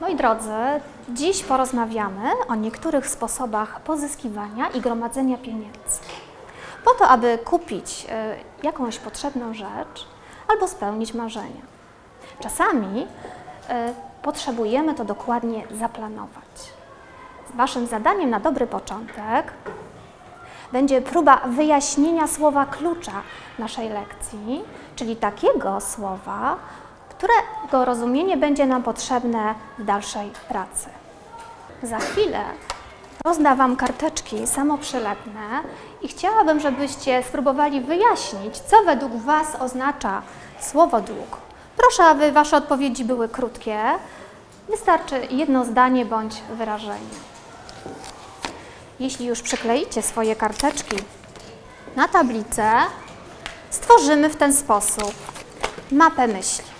Moi drodzy, dziś porozmawiamy o niektórych sposobach pozyskiwania i gromadzenia pieniędzy. Po to, aby kupić e, jakąś potrzebną rzecz albo spełnić marzenia. Czasami e, potrzebujemy to dokładnie zaplanować. Waszym zadaniem na dobry początek będzie próba wyjaśnienia słowa klucza naszej lekcji, czyli takiego słowa, którego rozumienie będzie nam potrzebne w dalszej pracy. Za chwilę rozdam Wam karteczki samoprzylepne i chciałabym, żebyście spróbowali wyjaśnić, co według Was oznacza słowo dług. Proszę, aby Wasze odpowiedzi były krótkie. Wystarczy jedno zdanie bądź wyrażenie. Jeśli już przykleicie swoje karteczki na tablicę, stworzymy w ten sposób mapę myśli.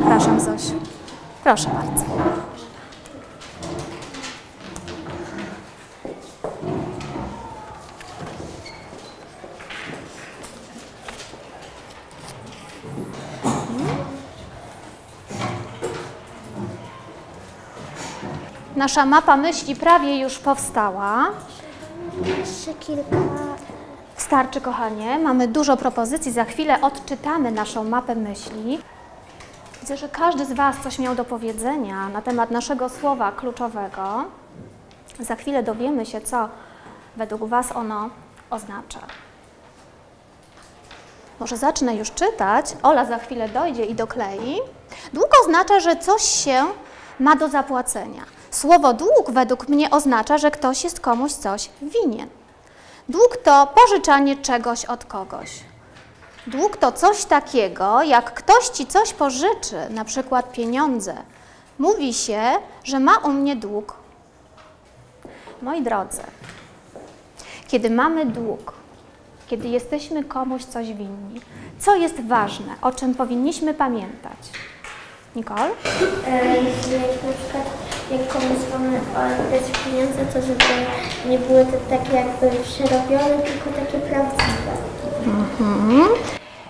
Zapraszam Zosiu. Proszę bardzo. Nasza mapa myśli prawie już powstała. Jeszcze kilka. Starczy, kochanie. Mamy dużo propozycji. Za chwilę odczytamy naszą mapę myśli. Widzę, że każdy z Was coś miał do powiedzenia na temat naszego słowa kluczowego. Za chwilę dowiemy się, co według Was ono oznacza. Może zacznę już czytać. Ola za chwilę dojdzie i doklei. Dług oznacza, że coś się ma do zapłacenia. Słowo dług według mnie oznacza, że ktoś jest komuś coś winien. Dług to pożyczanie czegoś od kogoś. Dług to coś takiego, jak ktoś ci coś pożyczy, na przykład pieniądze. Mówi się, że ma u mnie dług. Moi drodzy, kiedy mamy dług, kiedy jesteśmy komuś coś winni, co jest ważne, o czym powinniśmy pamiętać? Nicole? E, jeśli na przykład jak komuś mamy oddać pieniądze, to żeby nie były to takie jakby przerobione, tylko takie prawdziwe.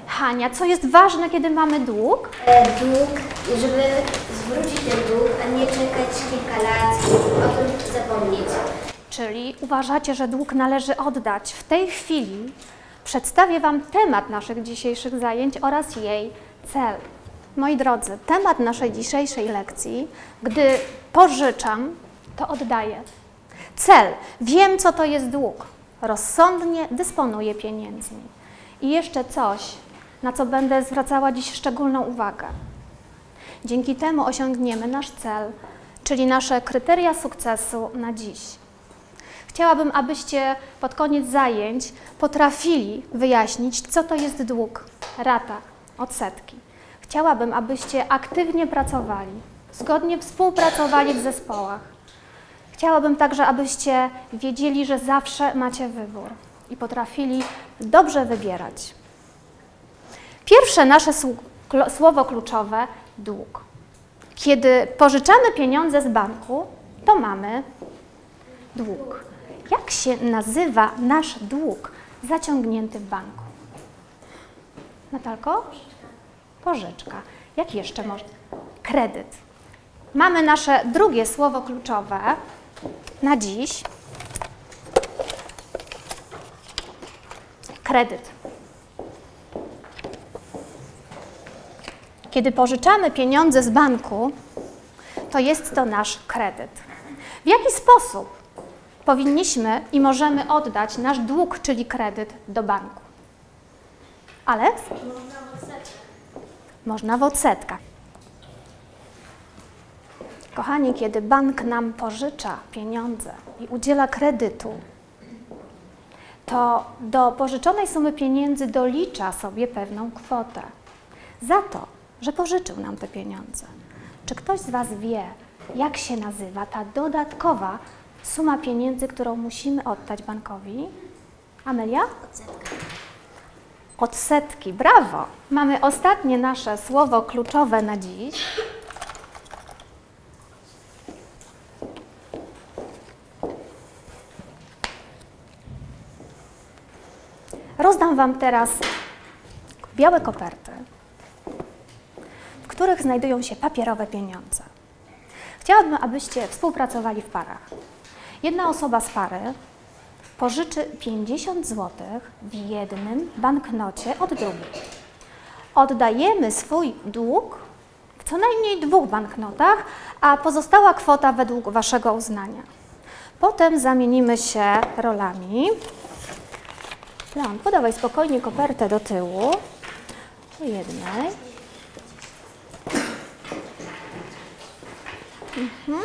Hania, co jest ważne, kiedy mamy dług? E, dług, żeby zwrócić ten dług, a nie czekać kilka lat, o tym zapomnieć. Czyli uważacie, że dług należy oddać w tej chwili. Przedstawię Wam temat naszych dzisiejszych zajęć oraz jej cel. Moi drodzy, temat naszej dzisiejszej lekcji, gdy pożyczam, to oddaję. Cel, wiem co to jest dług. Rozsądnie dysponuję pieniędzmi. I jeszcze coś, na co będę zwracała dziś szczególną uwagę. Dzięki temu osiągniemy nasz cel, czyli nasze kryteria sukcesu na dziś. Chciałabym, abyście pod koniec zajęć potrafili wyjaśnić, co to jest dług, rata, odsetki. Chciałabym, abyście aktywnie pracowali, zgodnie współpracowali w zespołach. Chciałabym także, abyście wiedzieli, że zawsze macie wybór i potrafili dobrze wybierać. Pierwsze nasze słowo kluczowe dług. Kiedy pożyczamy pieniądze z banku, to mamy dług. Jak się nazywa nasz dług zaciągnięty w banku? Natalko? Pożyczka. Jak jeszcze można? Kredyt. Mamy nasze drugie słowo kluczowe na dziś. Kredyt. Kiedy pożyczamy pieniądze z banku, to jest to nasz kredyt. W jaki sposób powinniśmy i możemy oddać nasz dług, czyli kredyt, do banku? Aleks? Można w odsetkach. Kochani, kiedy bank nam pożycza pieniądze i udziela kredytu, to do pożyczonej sumy pieniędzy dolicza sobie pewną kwotę za to, że pożyczył nam te pieniądze. Czy ktoś z Was wie, jak się nazywa ta dodatkowa suma pieniędzy, którą musimy oddać bankowi? Amelia? Odsetki. Brawo! Mamy ostatnie nasze słowo kluczowe na dziś. Rozdam Wam teraz białe koperty, w których znajdują się papierowe pieniądze. Chciałabym, abyście współpracowali w parach. Jedna osoba z pary pożyczy 50 zł w jednym banknocie od drugiej. Oddajemy swój dług w co najmniej dwóch banknotach, a pozostała kwota według Waszego uznania. Potem zamienimy się rolami. Leon, podawaj spokojnie kopertę do tyłu. Do jednej. Mhm.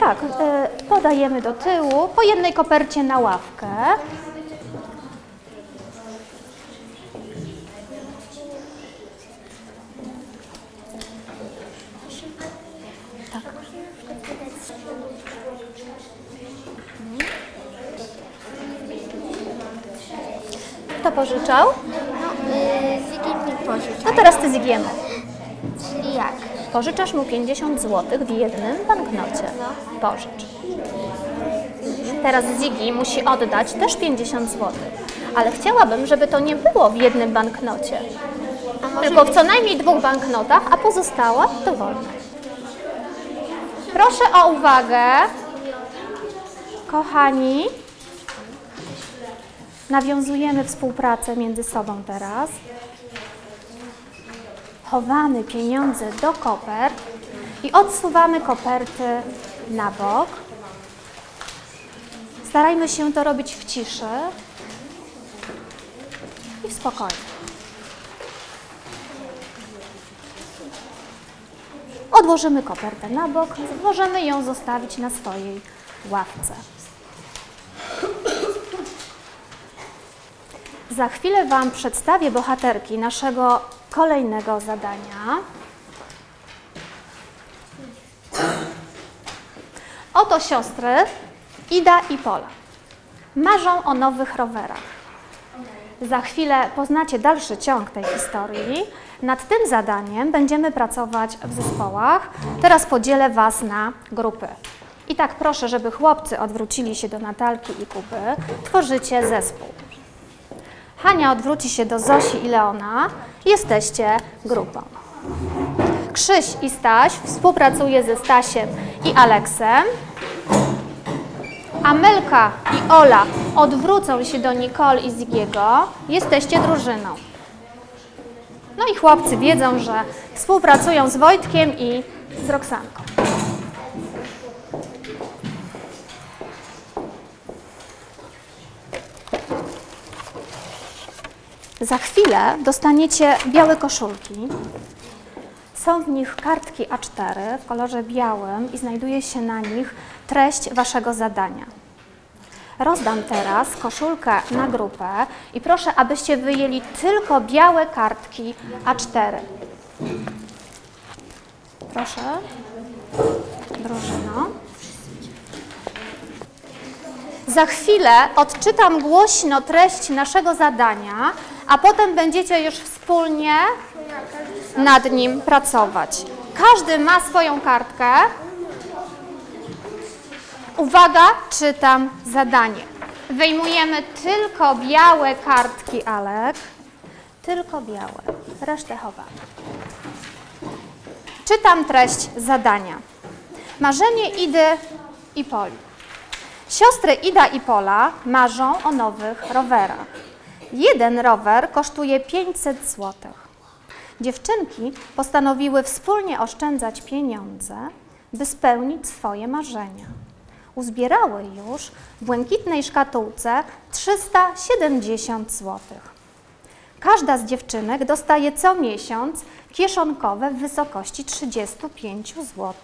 Tak, e, podajemy do tyłu, po jednej kopercie na ławkę. Kto pożyczał? Yy, Ziggy mi pożycza. No teraz ty zgiemy. Czyli jak? Pożyczasz mu 50 zł w jednym banknocie. Pożycz. Teraz Ziggy musi oddać też 50 zł. Ale chciałabym, żeby to nie było w jednym banknocie, tylko w co najmniej dwóch banknotach, a pozostała dowolna. Proszę o uwagę. Kochani, nawiązujemy współpracę między sobą teraz. Chowamy pieniądze do kopert i odsuwamy koperty na bok. Starajmy się to robić w ciszy i w spokoju. Odłożymy kopertę na bok, możemy ją zostawić na swojej ławce. Za chwilę Wam przedstawię bohaterki naszego kolejnego zadania. Oto siostry Ida i Pola. Marzą o nowych rowerach. Za chwilę poznacie dalszy ciąg tej historii. Nad tym zadaniem będziemy pracować w zespołach. Teraz podzielę Was na grupy. I tak proszę, żeby chłopcy odwrócili się do Natalki i Kuby. Tworzycie zespół. Hania odwróci się do Zosi i Leona. Jesteście grupą. Krzyś i Staś współpracuje ze Stasiem i Aleksem. Amelka i Ola odwrócą się do Nicole i Zigiego. Jesteście drużyną. No i chłopcy wiedzą, że współpracują z Wojtkiem i z Roxanką. Za chwilę dostaniecie białe koszulki. Są w nich kartki A4 w kolorze białym i znajduje się na nich treść Waszego zadania. Rozdam teraz koszulkę na grupę i proszę, abyście wyjęli tylko białe kartki A4. Proszę. Drużyno. Za chwilę odczytam głośno treść naszego zadania, a potem będziecie już wspólnie nad nim pracować. Każdy ma swoją kartkę. Uwaga, czytam zadanie. Wyjmujemy tylko białe kartki, Alek. Tylko białe. Resztę chowamy. Czytam treść zadania. Marzenie Idy i Poli. Siostry Ida i Pola marzą o nowych rowerach. Jeden rower kosztuje 500 zł. Dziewczynki postanowiły wspólnie oszczędzać pieniądze, by spełnić swoje marzenia. Uzbierały już w błękitnej szkatułce 370 zł. Każda z dziewczynek dostaje co miesiąc kieszonkowe w wysokości 35 zł.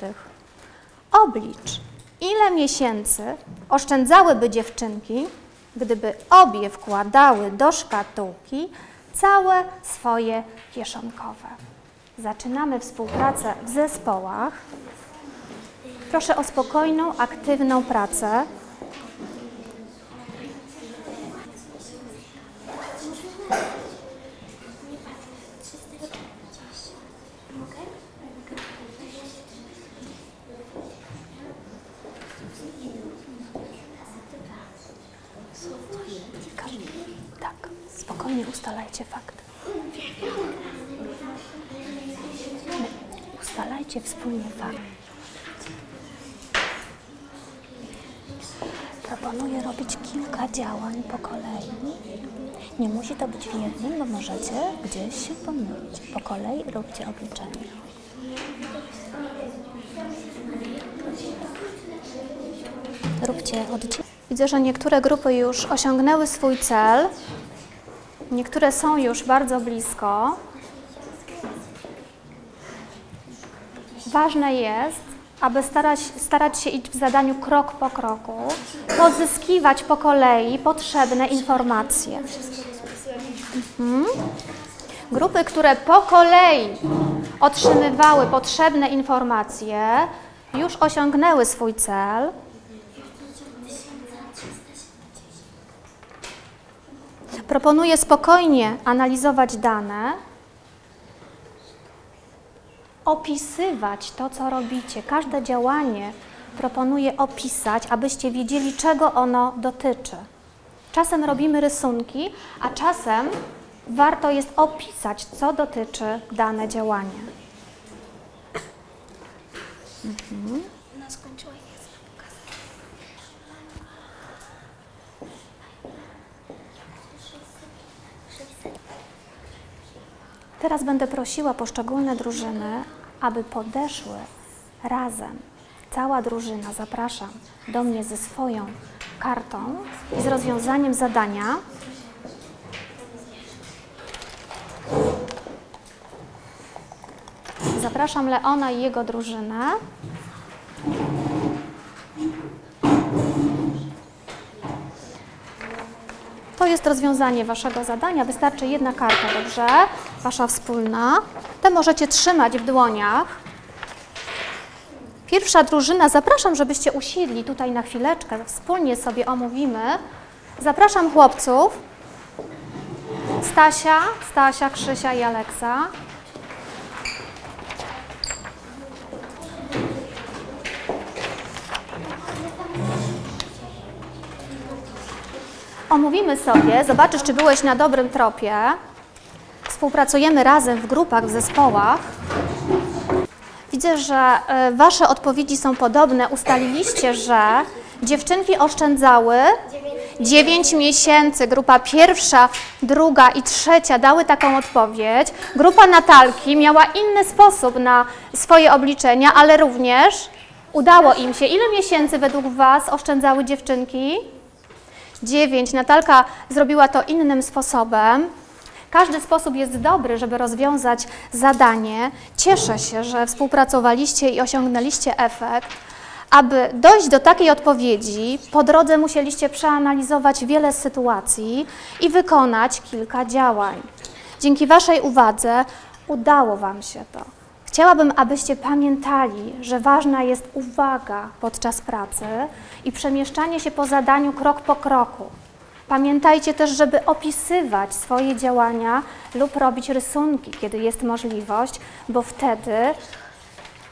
Oblicz, ile miesięcy oszczędzałyby dziewczynki, gdyby obie wkładały do szkatułki całe swoje kieszonkowe. Zaczynamy współpracę w zespołach. Proszę o spokojną, aktywną pracę. Tak, spokojnie ustalajcie fakty. Ustalajcie wspólnie fakty. Proponuję robić kilka działań po kolei. Nie musi to być w jednym, bo możecie gdzieś się pomylić. Po kolei róbcie obliczenia. Róbcie oddzielnie. Widzę, że niektóre grupy już osiągnęły swój cel. Niektóre są już bardzo blisko. Ważne jest, aby starać, starać się iść w zadaniu krok po kroku, pozyskiwać po kolei potrzebne informacje. Mhm. Grupy, które po kolei otrzymywały potrzebne informacje, już osiągnęły swój cel. Proponuję spokojnie analizować dane, opisywać to, co robicie. Każde działanie proponuję opisać, abyście wiedzieli, czego ono dotyczy. Czasem robimy rysunki, a czasem warto jest opisać, co dotyczy dane działanie. Ona Teraz będę prosiła poszczególne drużyny, aby podeszły razem. Cała drużyna, zapraszam do mnie ze swoją kartą i z rozwiązaniem zadania. Zapraszam Leona i jego drużynę. Jest rozwiązanie Waszego zadania. Wystarczy jedna karta, dobrze? Wasza wspólna. Te możecie trzymać w dłoniach. Pierwsza drużyna, zapraszam, żebyście usiedli tutaj na chwileczkę. Wspólnie sobie omówimy. Zapraszam chłopców. Stasia, Stasia, Krzysia i Aleksa. Omówimy sobie, zobaczysz, czy byłeś na dobrym tropie. Współpracujemy razem w grupach, w zespołach. Widzę, że e, Wasze odpowiedzi są podobne. Ustaliliście, że dziewczynki oszczędzały 9 miesięcy. Grupa pierwsza, druga i trzecia dały taką odpowiedź. Grupa Natalki miała inny sposób na swoje obliczenia, ale również udało im się. Ile miesięcy według Was oszczędzały dziewczynki? 9. Natalka zrobiła to innym sposobem. Każdy sposób jest dobry, żeby rozwiązać zadanie. Cieszę się, że współpracowaliście i osiągnęliście efekt. Aby dojść do takiej odpowiedzi, po drodze musieliście przeanalizować wiele sytuacji i wykonać kilka działań. Dzięki Waszej uwadze udało Wam się to. Chciałabym, abyście pamiętali, że ważna jest uwaga podczas pracy i przemieszczanie się po zadaniu krok po kroku. Pamiętajcie też, żeby opisywać swoje działania lub robić rysunki, kiedy jest możliwość, bo wtedy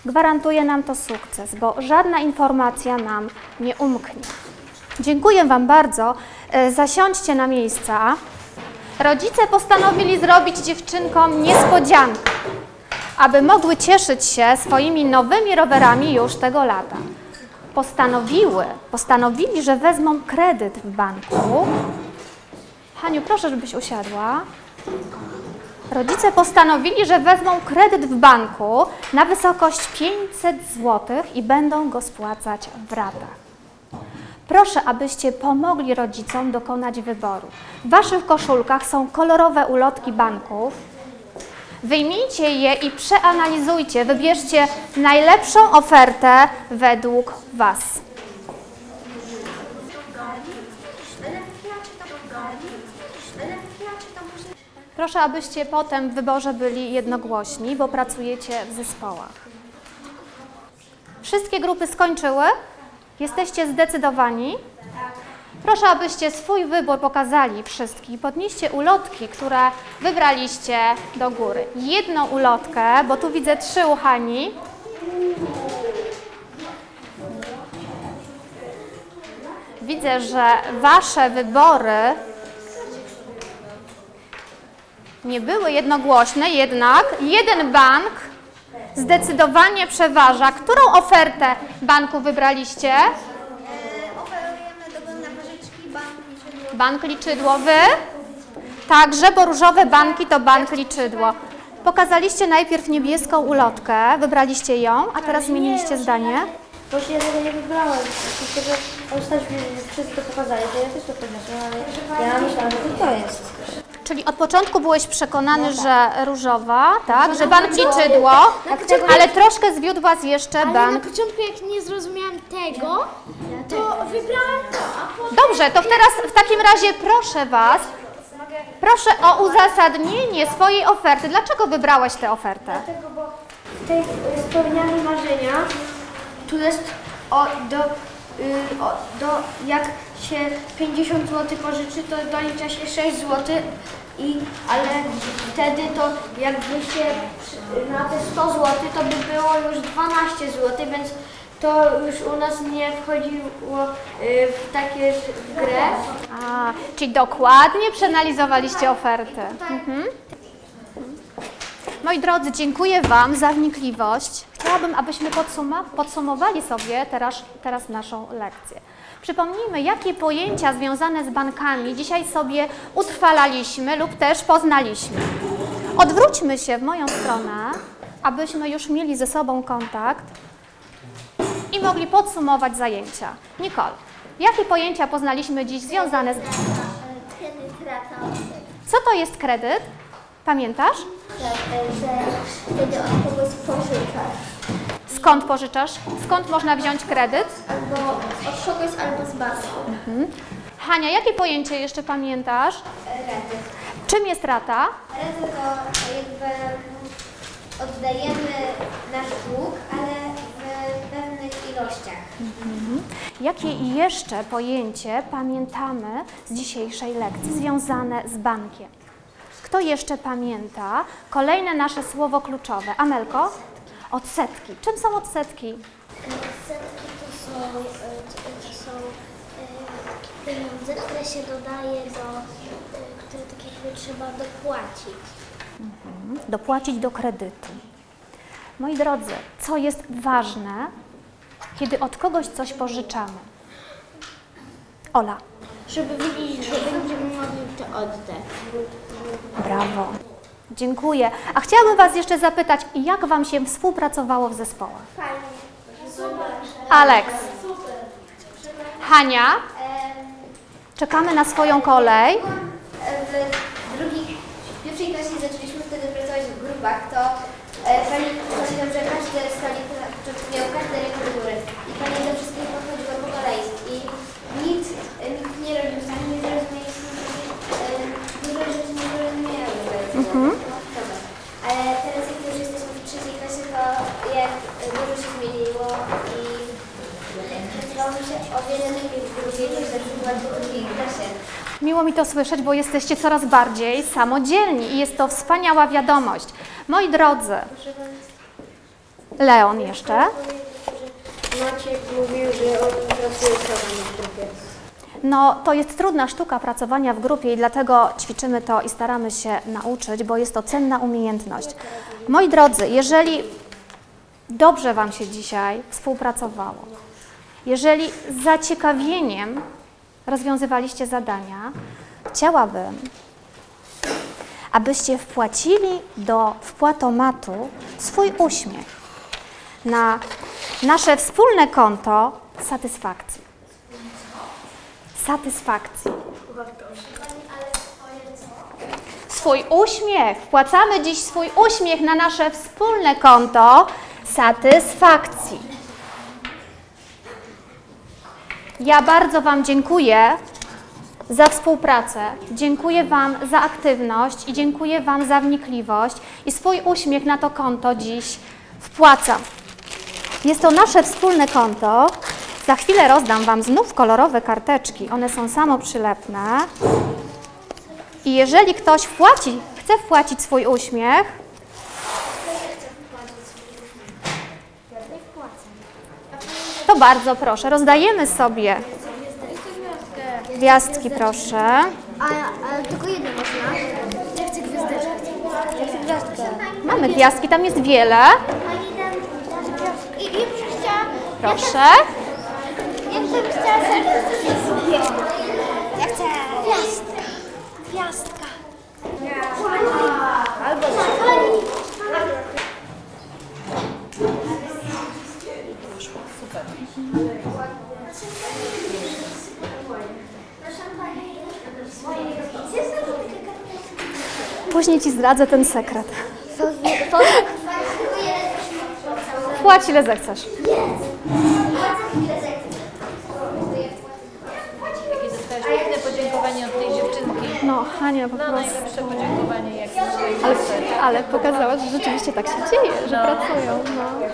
gwarantuje nam to sukces, bo żadna informacja nam nie umknie. Dziękuję Wam bardzo. E, Zasiądźcie na miejsca. Rodzice postanowili zrobić dziewczynkom niespodziankę, aby mogły cieszyć się swoimi nowymi rowerami już tego lata. Postanowiły, postanowili, że wezmą kredyt w banku. Haniu, proszę, żebyś usiadła. Rodzice postanowili, że wezmą kredyt w banku na wysokość 500 zł i będą go spłacać w ratach. Proszę, abyście pomogli rodzicom dokonać wyboru. W Waszych koszulkach są kolorowe ulotki banków. Wyjmijcie je i przeanalizujcie. Wybierzcie najlepszą ofertę według Was. Proszę, abyście potem w wyborze byli jednogłośni, bo pracujecie w zespołach. Wszystkie grupy skończyły? Jesteście zdecydowani? Proszę, abyście swój wybór pokazali wszystkim. Podnieście ulotki, które wybraliście do góry. Jedną ulotkę, bo tu widzę trzy u Hani. Widzę, że Wasze wybory Nie były jednogłośne, jednak jeden bank zdecydowanie przeważa. Którą ofertę banku wybraliście? Bank liczydłowy? Także, bo różowe banki to bank liczydło. Pokazaliście najpierw niebieską ulotkę, wybraliście ją, a teraz zmieniliście zdanie. Właśnie ja tego nie wybrałem, tylko że wszyscy to pokazali, to ja też to podniosłem, ale ja myślałam, że to to jest. Czyli od początku byłeś przekonany, że różowa, tak, że bank liczydło, ale troszkę zwiódł Was jeszcze Na bank. początku jak nie zrozumiałam tego, to wybrałam to, potem... Dobrze, to teraz w takim razie proszę Was, proszę o uzasadnienie swojej oferty. Zlaczego wybrałeś tę ofertę? Dlatego, bo w tej spełnianiu marzenia tu jest o, do, y, o, do jak się 50 zł pożyczy, to dolicza się 6 zł, i, ale wtedy to jakby się na te 100 zł to by było już 12 zł, więc to już u nas nie wchodziło y, w takie w grę. A, czyli dokładnie przeanalizowaliście ofertę. Mhm. Moi drodzy, dziękuję Wam za wnikliwość. Chciałabym, abyśmy podsumowali sobie teraz, teraz naszą lekcję. Przypomnijmy, jakie pojęcia związane z bankami dzisiaj sobie utrwalaliśmy lub też poznaliśmy. Odwróćmy się w moją stronę, abyśmy już mieli ze sobą kontakt i mogli podsumować zajęcia. Nicole, jakie pojęcia poznaliśmy dziś związane z... Rata, Co to jest kredyt? Pamiętasz? że wtedy od kogoś pożyczasz. Skąd pożyczasz? Skąd można wziąć kredyt? Albo od kogoś, albo z banku. Hania, jakie pojęcie jeszcze pamiętasz? Rady. Czym jest rata? Rady to jakby oddajemy nasz dług, ale w pewnych ilościach. Jakie jeszcze pojęcie pamiętamy z dzisiejszej lekcji związane z bankiem? Kto jeszcze pamięta kolejne nasze słowo kluczowe? Amelko? Odsetki. Czym są odsetki? Setki to są, e, to są e, pieniądze, które się dodaje do, e, które tak jakby trzeba dopłacić. Dopłacić do kredytu. Moi drodzy, co jest ważne, kiedy od kogoś coś pożyczamy? Ola. Żeby wiedzieć, że będziemy mogli to oddać. Brawo. Dziękuję. A chciałabym Was jeszcze zapytać, jak Wam się współpracowało w zespołach? Aleks. Hania. Czekamy na swoją kolej. W drugiej, w pierwszej klasie zaczęliśmy wtedy pracować w grupach, to e, pani pamiętam, że każdy stolik miał rękę do góry i pani do wszystkich podchodziła po kolei i nikt, e, nikt nie robił sami, nie zrozumieliśmy, e, dużo rzeczy nie Dobra. Ale teraz jak już jesteśmy w trzeciej klasie, to jak dużo się zmieniło i pracowało się o wiele lepiej w grupie niż na przykład w drugiej klasie. Miło mi to słyszeć, bo jesteście coraz bardziej samodzielni i jest to wspaniała wiadomość. Moi drodzy, Leon jeszcze. Maciek mówił, że on pracuje sam w grupie. No, to jest trudna sztuka pracowania w grupie i dlatego ćwiczymy to i staramy się nauczyć, bo jest to cenna umiejętność. Moi drodzy, jeżeli dobrze Wam się dzisiaj współpracowało, jeżeli z zaciekawieniem rozwiązywaliście zadania, chciałabym, abyście wpłacili do wpłatomatu swój uśmiech na nasze wspólne konto satysfakcji satysfakcji. Swój uśmiech. Wpłacamy dziś swój uśmiech na nasze wspólne konto satysfakcji. Ja bardzo Wam dziękuję za współpracę, dziękuję Wam za aktywność i dziękuję Wam za wnikliwość i swój uśmiech na to konto dziś wpłacam. Jest to nasze wspólne konto. Za chwilę rozdam Wam znów kolorowe karteczki. One są samoprzylepne. I jeżeli ktoś wpłaci, chce wpłacić swój uśmiech, to bardzo proszę, rozdajemy sobie gwiazdki, proszę. A, tylko jedno można. chcę gwiazdeczkę. Ja chcę gwiazdkę. Mamy gwiazdki, tam jest wiele. Proszę. Ja bym chciała serce. Ja chcę. Gwiazdka. Gwiazdka. Później ci zdradzę ten sekret. Płać ile zechcesz. Jakie dostałeś piękne podziękowanie od tej Hania po No prostu. najlepsze podziękowanie, jak Ale, ale pokazała, że rzeczywiście tak się dzieje, że No. pracują. No.